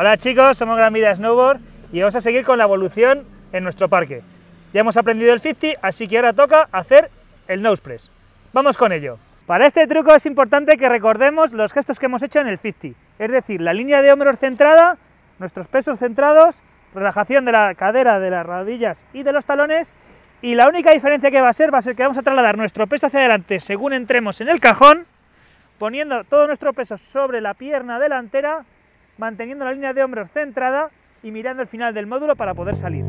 Hola chicos, somos Gran Vida Snowboard y vamos a seguir con la evolución en nuestro parque. Ya hemos aprendido el 50, así que ahora toca hacer el nose press. Vamos con ello. Para este truco es importante que recordemos los gestos que hemos hecho en el 50, es decir, la línea de hombros centrada, nuestros pesos centrados, relajación de la cadera, de las rodillas y de los talones, y la única diferencia que va a ser va a ser que vamos a trasladar nuestro peso hacia adelante según entremos en el cajón, poniendo todo nuestro peso sobre la pierna delantera manteniendo la línea de hombros centrada y mirando el final del módulo para poder salir.